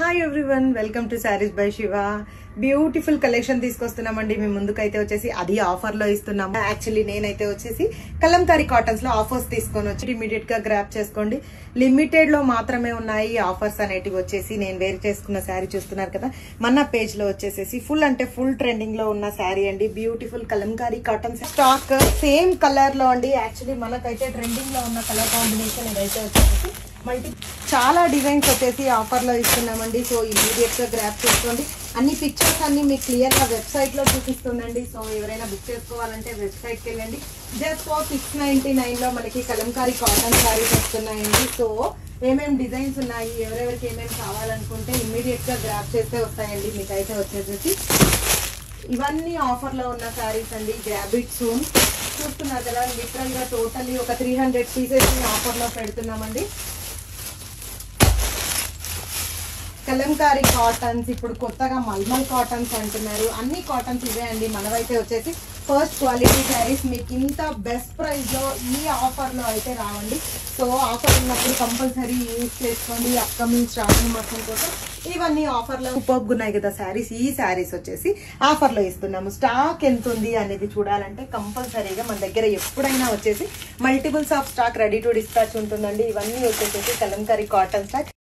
Hi everyone welcome to saris by Shiva beautiful collection తీసుకొస్తున్నామండి. మీ ముందుకైతే వచ్చేసి అది ఆఫర్లో ఇస్తున్నాము. యాక్చువల్లీ నేనైతే వచ్చేసి కలంకారీ కాటన్స్లో ఆఫర్స్ తీసుకొని వచ్చి ఇమీడియట్గా గ్రాప్ చేసుకోండి. లిమిటెడ్లో మాత్రమే ఉన్నాయి ఆఫర్స్ అనేటివి వచ్చేసి. నేను వేరు చేసుకున్న శారీ చూస్తున్నారు కదా. మన పేజ్లో వచ్చేసేసి ఫుల్ అంటే ఫుల్ ట్రెండింగ్లో ఉన్న శారీ అండి. Beautiful Kalamkari cotton stock same కలర్లో అండి. యాక్చువల్లీ మనకైతే ట్రెండింగ్లో ఉన్న కలర్ కాంబినేషన్ ఇదైతే వచ్చేసి మల్టీ చాలా డిజైన్స్ వచ్చేసి ఆఫర్లో ఇస్తున్నామండి. సో ఇమీడియట్గా గ్రాప్ చేసుకోండి. అన్ని పిక్చర్స్ అన్ని మీకు క్లియర్గా వెబ్సైట్లో చూపిస్తుందండి. సో ఎవరైనా బుక్ చేసుకోవాలంటే వెబ్సైట్కి వెళ్ళండి. జస్ట్ ఫోర్ సిక్స్ నైన్టీ నైన్లో మనకి కలంకారీ కాటన్ శారీస్ వస్తున్నాయండి. సో ఏమేమి డిజైన్స్ ఉన్నాయి? ఎవరెవరికి ఏమేమి కావాలనుకుంటే ఇమ్మీడియట్గా గ్రాప్ చేస్తే వస్తాయండి. మీకైతే వచ్చేసేసి ఇవన్నీ ఆఫర్లో ఉన్న శారీస్ అండి. గ్రాబ్ సూన్ చూస్తున్నారు కదా లిటరల్గా టోటల్లీ ఒక త్రీ హండ్రెడ్ పీసెస్ ఆఫర్లో పెడుతున్నామండి. కలంకారీ కాటన్స్ ఇప్పుడు కొత్తగా మల్మల్ కాటన్స్ అంటున్నారు. అన్ని కాటన్స్ ఇవే అండి. మనవైతే వచ్చేసి ఫస్ట్ క్వాలిటీ శారీస్ మీకు ఇంత బెస్ట్ ప్రైస్లో ఈ ఆఫర్లో అయితే రావండి. సో ఆఫర్ ఉన్నప్పుడు కంపల్సరీ యూజ్ చేసుకోండి. అప్కమింగ్ శ్రావణ మాసం కోసం. ఇవన్నీ ఆఫర్లో లో ఉన్నాయి కదా శారీస్ ఈ శారీస్ వచ్చేసి ఆఫర్లో ఇస్తున్నాము. స్టాక్ ఎంత ఉంది అనేది చూడాలంటే కంపల్సరీగా మన దగ్గర ఎప్పుడైనా వచ్చేసి multiples of stock ready to dispatch ఉంటుందండి. ఇవన్నీ వచ్చేసి కలంకారీ కాటన్ స్టాక్